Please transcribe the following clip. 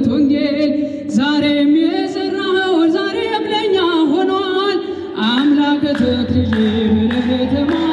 የሰበኩት ወንጌል ዛሬም የሰራው ዛሬም ለኛ ሆኗል። አምላክ ትወት ብለህ ተማ